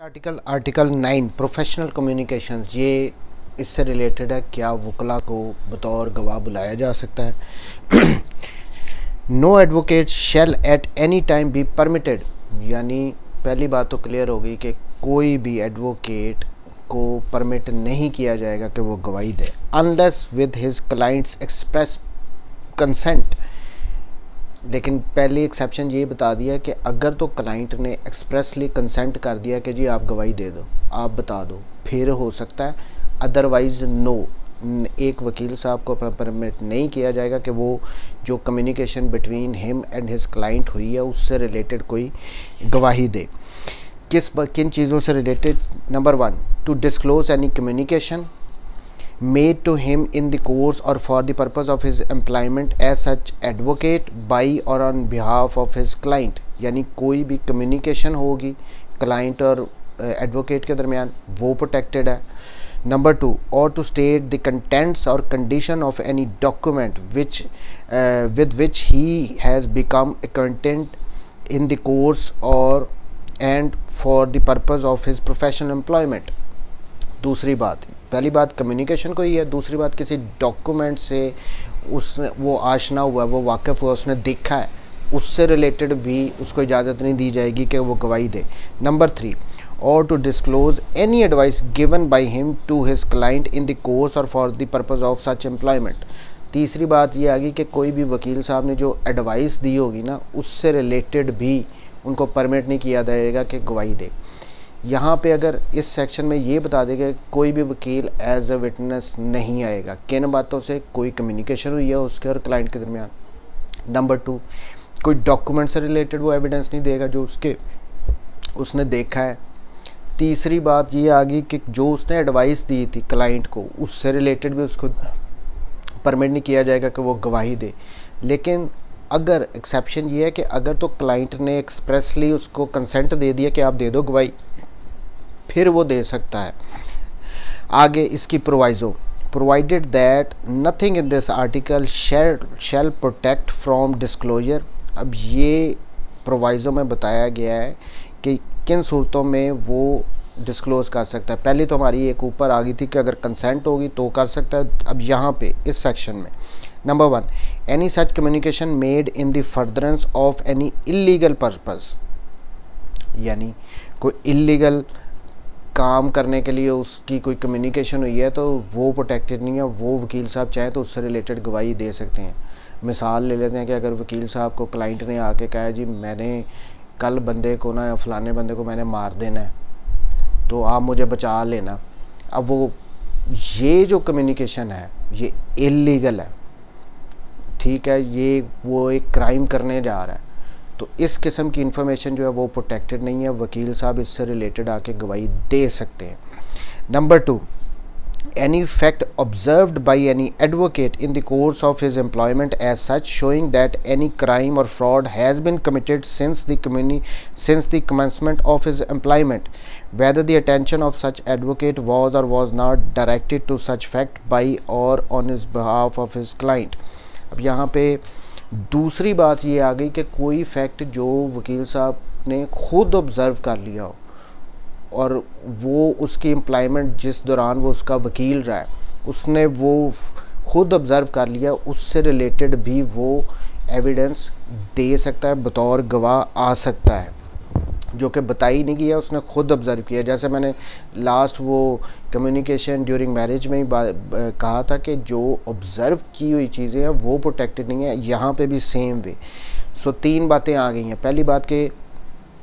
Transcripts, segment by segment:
Article article nine professional communications ये इससे related है क्या वकला को बतौर गवाह बुलाया जा सकता है? No advocate shall at any time be permitted यानी पहली बात तो क्लियर होगी कि कोई भी एडवोकेट को परमिट नहीं किया जाएगा कि वो गवाही दे unless with his clients express consent लेकिन पहले एक्सेप्शन ये बता दिया कि अगर तो क्लाइंट ने एक्सप्रेसली कंसेंट कर दिया कि जी आप गवाही दे दो, आप बता दो, फिर हो सकता है अदरवाइज़ नो, एक वकील साहब को परमिट नहीं किया जाएगा कि वो जो communication between him and his client हुई है, उससे रिलेटेड कोई गवाही दे। किस किन चीज़ों से related number one to disclose any communication made to him in the course or for the purpose of his employment as such advocate by or on behalf of his client. यानी कोई भी communication होगी client और advocate के दरमियान, वो protected है। Number two or to state the contents or condition of any document which with which he has become a content in the course or and for the purpose of his professional employment दूसरी बात, पहली बात communication को ही है, दूसरी बात किसी document से उसने, वो आशना हुआ, वो वाकिफ़ हुआ, उसने देखा है, उससे रिलेटेड भी उसको इजाज़त नहीं दी जाएगी कि वो गवाही दे। Number three or to disclose any advice given by him to his client in the course or for the purpose of such employment तीसरी बात ये आ गई कि कोई भी वकील साहब ने जो एडवाइस दी होगी ना, उससे रिलेटेड भी उनको परमिट नहीं किया जाएगा कि गवाही दे। यहाँ पे अगर इस सेक्शन में ये बता देगा कोई भी वकील एज अ विटनेस नहीं आएगा। किन बातों से? कोई कम्युनिकेशन हुई है उसके और क्लाइंट के दरमियान? नंबर टू कोई डॉक्यूमेंट से रिलेटेड वो एविडेंस नहीं देगा जो उसके, उसने देखा है। तीसरी बात ये आ गई कि जो उसने एडवाइस दी थी क्लाइंट को, उससे रिलेटेड भी उसको परमिट नहीं किया जाएगा कि वो गवाही दे। लेकिन अगर एक्सेप्शन ये है कि अगर तो क्लाइंट ने एक्सप्रेसली उसको कंसेंट दे दिया कि आप दे दो गवाही फिर वो दे सकता है। आगे इसकी proviso provided that nothing in this article shall shall protect from disclosure अब ये प्रोवाइज़ो में बताया गया है कि किन सूरतों में वो डिस्क्लोज़ कर सकता है। पहले तो हमारी एक ऊपर आ गई थी कि अगर कंसेंट होगी तो कर सकता है। अब यहाँ पे, इस सेक्शन में। Number one any such communication made in the furtherance of any illegal purpose यानी कोई इलीगल काम करने के लिए उसकी कोई कम्युनिकेशन हुई है तो वो प्रोटेक्टेड नहीं है, वो वकील साहब चाहे तो उससे रिलेटेड गवाही दे सकते हैं। मिसाल ले लेते हैं कि अगर वकील साहब को क्लाइंट ने आके कहा, जी, मैंने कल बंदे को ना, फलाने बंदे को मैंने मार देना है तो आप मुझे बचा लेना। अब वो, ये जो कम्युनिकेशन है, ये इलीगल है। ठीक है, ये वो एक क्राइम करने जा रहा है। तो इस किस्म की इंफॉर्मेशन जो है वो प्रोटेक्टेड नहीं है। वकील साहब इससे रिलेटेड आके गवाही दे सकते हैं। Number two any fact observe by any advocate in the course of his employment as such showing that any crime or fraud has been committed since दम्यूनी since the commencement of his employment whether the attention of such advocate was or was not directed to such fact by or on his behalf of his client अब यहाँ पे दूसरी बात ये आ गई कि कोई fact जो वकील साहब ने खुद ऑब्ज़र्व कर लिया हो और वो उसकी एम्प्लॉयमेंट जिस दौरान वो उसका वकील रहा है, उसने वो खुद ऑब्ज़र्व कर लिया, उससे रिलेटेड भी वो एविडेंस दे सकता है, बतौर गवाह आ सकता है। जो कि बताई नहीं गया उसने खुद ऑब्ज़र्व किया जैसे मैंने लास्ट वो कम्युनिकेशन ड्यूरिंग मैरिज में ही कहा था कि जो ऑब्ज़र्व की हुई चीज़ें हैं, वो प्रोटेक्टेड नहीं है, यहाँ पे भी सेम वे सो तीन बातें आ गई हैं। पहली बात कि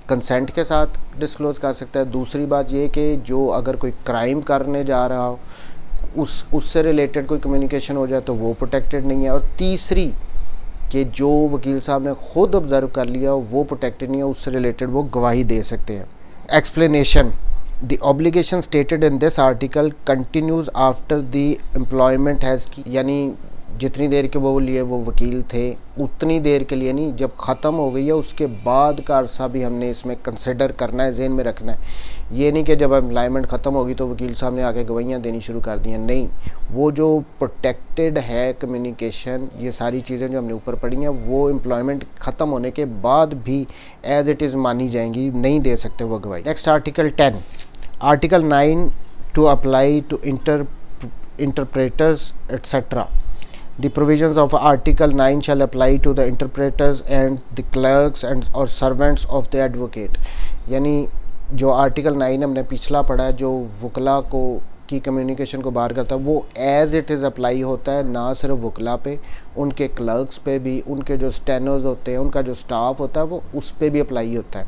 कंसेंट के साथ डिस्क्लोज़ कर सकता है। दूसरी बात ये कि जो अगर कोई क्राइम करने जा रहा हो, उस, उससे रिलेटेड कोई कम्युनिकेशन हो जाए तो वो प्रोटेक्टेड नहीं है। और तीसरी कि जो वकील साहब ने खुद ऑब्ज़र्व कर लिया, वो प्रोटेक्टेड नहीं है, उससे रिलेटेड वो गवाही दे सकते हैं। Explanation the obligation stated in this article continues after the employment has की यानी जितनी देर के वो लिए वो वकील थे, उतनी देर के लिए नहीं, जब ख़त्म हो गई है, उसके बाद का अरसा भी हमने इसमें कंसिडर करना है, जेन में रखना है। ये नहीं कि जब एम्प्लॉयमेंट ख़त्म होगी तो वकील साहब ने आके गवाहियाँ देनी शुरू कर दी हैं नहीं, वो जो प्रोटेक्टेड है कम्युनिकेशन ये सारी चीज़ें जो हमने ऊपर पढ़ी हैं, वो एम्प्लॉयमेंट ख़त्म होने के बाद भी एज इट इज़ मानी जाएँगी, नहीं दे सकते वो गवाही next article ten article nine to apply to inter interpreters etc. The provisions of Article 9 shall apply to the interpreters and the clerks and, or servants of the advocate. यानी जो article nine हमने पिछला पढ़ा है जो वकला को की कम्युनिकेशन को बाहर करता है वो एज़ इट इज़ अप्लाई होता है ना सिर्फ़ वकला पे उनके क्लर्क्स पे भी उनके जो स्टेनोज होते हैं उनका जो स्टाफ होता है वो उस पर भी अप्लाई होता है।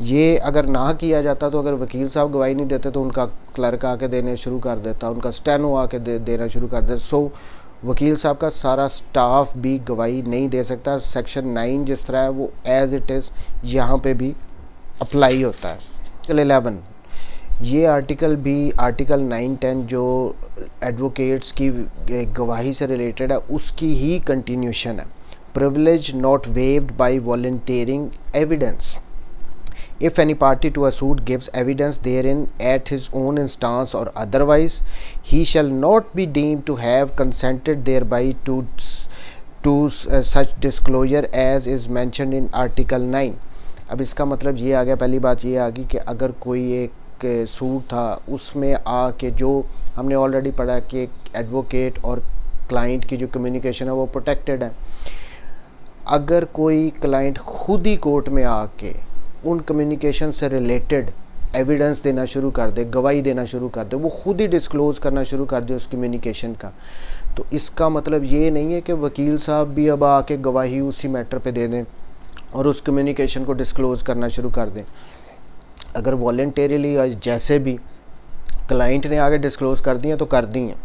ये अगर ना किया जाता तो अगर वकील साहब गवाही नहीं देते तो उनका क्लर्क आके देने शुरू कर देता उनका स्टेनो आके दे, देना शुरू कर देता सो वकील साहब का सारा स्टाफ भी गवाही नहीं दे सकता सेक्शन नाइन जिस तरह है वो एज़ इट इज़ यहाँ पे भी अप्लाई होता है। आर्टिकल 11 ये आर्टिकल भी आर्टिकल 9 10 जो एडवोकेट्स की गवाही से रिलेटेड है, उसकी ही कंटिन्यूशन है। Privilege not waived by volunteering evidence if any party to a suit gives evidence therein at his own instance or otherwise he shall not be deem to have consented thereby to to such disclosure as is mention in article nine अब इसका मतलब ये आ गया, पहली बात ये आ गई कि अगर कोई एक सूट था, उसमें आके जो हमने ऑलरेडी पढ़ा कि एडवोकेट और क्लाइंट की जो कम्युनिकेशन है, वो प्रोटेक्टेड है। अगर कोई क्लाइंट खुद ही कोर्ट में आके उन कम्युनिकेशन से रिलेटेड एविडेंस देना शुरू कर दे, गवाही देना शुरू कर दे, वो खुद ही डिस्क्लोज़ करना शुरू कर दे उस कम्युनिकेशन का तो इसका मतलब ये नहीं है कि वकील साहब भी अब आके गवाही उसी मैटर पे दे दें। और उस कम्युनिकेशन को डिस्क्लोज़ करना शुरू कर दें। अगर वॉल्टरली जैसे भी क्लाइंट ने आगे डिस्क्लोज़ कर दिए तो कर दी हैं।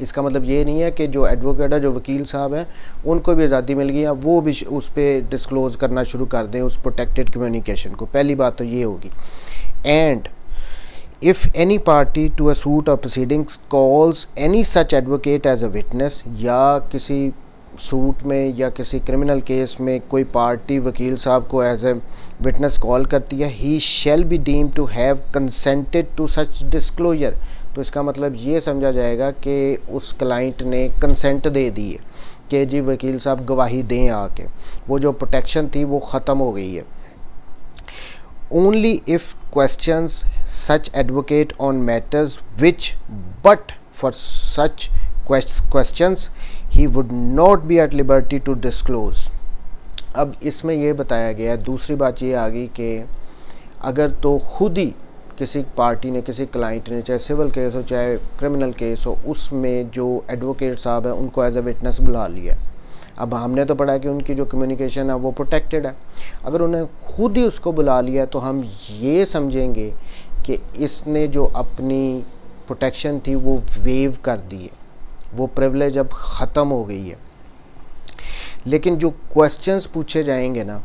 इसका मतलब ये नहीं है कि जो एडवोकेट है, जो वकील साहब हैं, उनको भी आज़ादी मिल गई है, वो भी उस पर डिस्क्लोज़ करना शुरू कर दें उस प्रोटेक्टेड कम्युनिकेशन को। पहली बात तो ये होगी। And if any party to a suit or proceedings calls any such advocate as a witness या किसी सूट में या किसी क्रिमिनल केस में कोई पार्टी वकील साहब को एज ए विटनेस कॉल करती है he shall be deem to have consented to such disclosure तो इसका मतलब ये समझा जाएगा कि उस क्लाइंट ने कंसेंट दे दी है कि जी वकील साहब गवाही दें आके। वो जो प्रोटेक्शन थी वो ख़त्म हो गई है। Only if question such advocate on matters which but for such question he would not be at liberty to disclose अब इसमें यह बताया गया है दूसरी बात ये आ गई कि अगर तो खुद ही किसी पार्टी ने, किसी क्लाइंट ने, चाहे सिविल केस हो, चाहे क्रिमिनल केस हो, उसमें जो एडवोकेट साहब हैं, उनको एज ए विटनेस बुला लिया। अब हमने तो पढ़ा कि उनकी जो कम्युनिकेशन है, वो प्रोटेक्टेड है। अगर उन्हें खुद ही उसको बुला लिया तो हम ये समझेंगे कि इसने जो अपनी प्रोटेक्शन थी, वो वेव कर दी है। वो प्रिवलेज अब ख़त्म हो गई है। लेकिन जो क्वेश्चंस पूछे जाएँगे ना,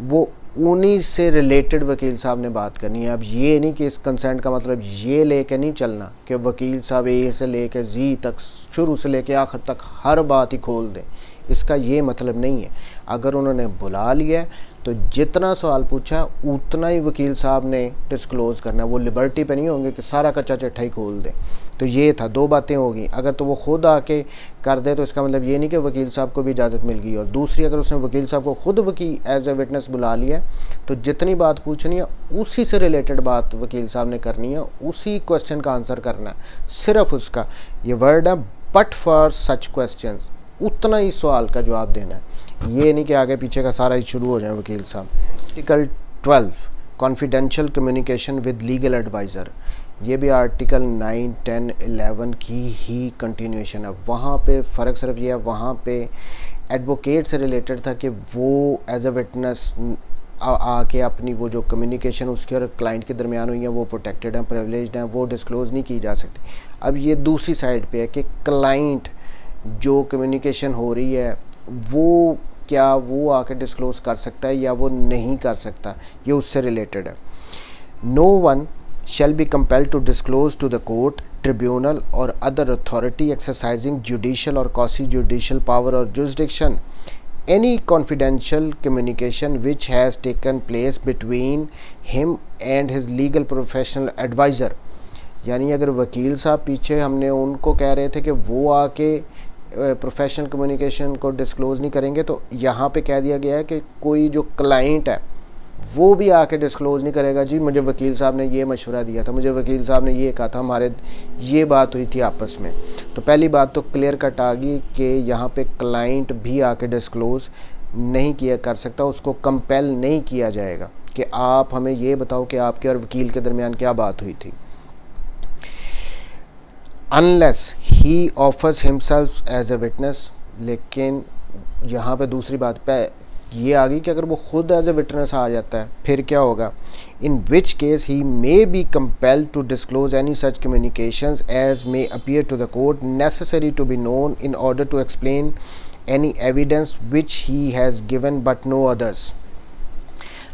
वो उन्हीं से रिलेटेड वकील साहब ने बात करनी है। अब ये नहीं कि इस कंसेंट का मतलब ये लेके नहीं चलना कि वकील साहब ए से लेके जी तक, शुरू से लेके आखिर तक हर बात ही खोल दें। इसका ये मतलब नहीं है। अगर उन्होंने बुला लिया तो जितना सवाल पूछा, उतना ही वकील साहब ने डिस्क्लोज़ करना है वो लिबर्टी पे नहीं होंगे कि सारा कच्चा चट्ठा ही खोल दें। तो ये था, दो बातें होगी अगर तो वो खुद आके कर दे तो इसका मतलब ये नहीं कि वकील साहब को भी इजाज़त मिल गई। और दूसरी, अगर उसने वकील साहब को खुद वकील एज ए विटनेस बुला लिया तो जितनी बात पूछनी है, उसी से रिलेटेड बात वकील साहब ने करनी है, उसी क्वेश्चन का आंसर करना है। सिर्फ़ उसका। ये वर्ड है बट फॉर सच क्वेश्चन उतना ही सवाल का जवाब देना है। ये नहीं कि आगे पीछे का सारा ही शुरू हो जाए वकील साहब। Article twelve confidential communication with legal adviser ये भी आर्टिकल नाइन टेन एलेवन की ही कंटिन्यूशन है। वहाँ पे फ़र्क सिर्फ़ ये है, वहाँ पे एडवोकेट से रिलेटेड था कि वो एज अ विटनेस आके अपनी वो जो कम्युनिकेशन उसके और क्लाइंट के दरमियान हुई है, वो प्रोटेक्टेड हैं प्रिवलेज हैं, वो डिस्क्लोज़ नहीं की जा सकती। अब ये दूसरी साइड पे है कि क्लाइंट जो कम्युनिकेशन हो रही है, वो क्या वो आके डिस्क्लोज कर सकता है या वो नहीं कर सकता? ये उससे रिलेटेड है। No one shall be compel to disclose to the court tribunal or other authority exercising judicial or quasi judicial power or jurisdiction any confidential communication which has taken place between him and his legal professional adviser यानी अगर वकील साहब पीछे हमने उनको कह रहे थे कि वो आके प्रोफेशनल कम्युनिकेशन को डिस्क्लोज़ नहीं करेंगे तो यहाँ पे कह दिया गया है कि कोई जो क्लाइंट है, वो भी आके डिस्क्लोज़ नहीं करेगा, जी, मुझे वकील साहब ने ये मशवरा दिया था, मुझे वकील साहब ने ये कहा था, हमारे ये बात हुई थी आपस में। तो पहली बात तो क्लियर कट आ गई कि यहाँ पे क्लाइंट भी आके डिस्क्लोज़ नहीं किया कर सकता, उसको कंपेल नहीं किया जाएगा कि आप हमें ये बताओ कि आपके और वकील के दरमियान क्या बात हुई थी। Unless he offers himself as a witness लेकिन यहाँ पे दूसरी बात पे ये आ गई कि अगर वो खुद एज ए विटनेस आ जाता है, फिर क्या होगा? In which case he may be compel to disclose any such communication as may appear to the court necessary to be known in order to explain any evidence which he has given but no others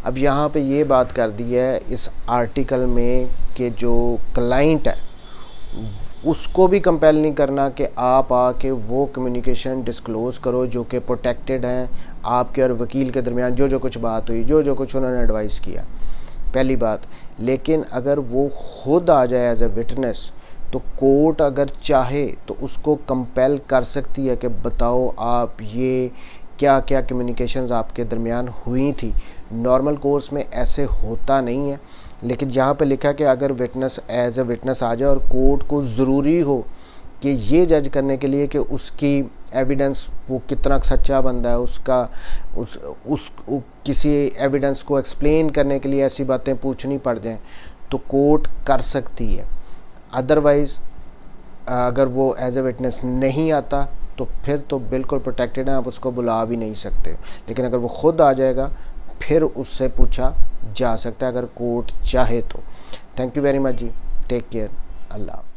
अब यहाँ पे ये बात कर दी है इस article में कि जो क्लाइंट है उसको भी कंपेल नहीं करना कि आप आके वो कम्युनिकेशन डिस्क्लोज़ करो जो कि प्रोटेक्टेड हैं आपके और वकील के दरमियान। जो जो कुछ बात हुई, जो जो कुछ उन्होंने एडवाइस किया, पहली बात। लेकिन अगर वो खुद आ जाए एज ए विटनेस तो कोर्ट अगर चाहे तो उसको कंपेल कर सकती है कि बताओ आप ये क्या क्या कम्युनिकेशंस आपके दरमियान हुई थी। नॉर्मल कोर्स में ऐसे होता नहीं है। लेकिन यहाँ पे लिखा कि अगर विटनेस एज ए विटनेस आ जाए और कोर्ट को ज़रूरी हो कि ये जज करने के लिए कि उसकी एविडेंस वो कितना सच्चा बंदा है उसका उस उस उ, किसी एविडेंस को एक्सप्लेन करने के लिए ऐसी बातें पूछनी पड़ जाएँ तो कोर्ट कर सकती है। अदरवाइज़ अगर वो एज ए विटनेस नहीं आता तो फिर तो बिल्कुल प्रोटेक्टेड है आप उसको बुला भी नहीं सकते। लेकिन अगर वो ख़ुद आ जाएगा फिर उससे पूछा जा सकता है अगर कोर्ट चाहे तो। Thank you very much ji. Take care Allah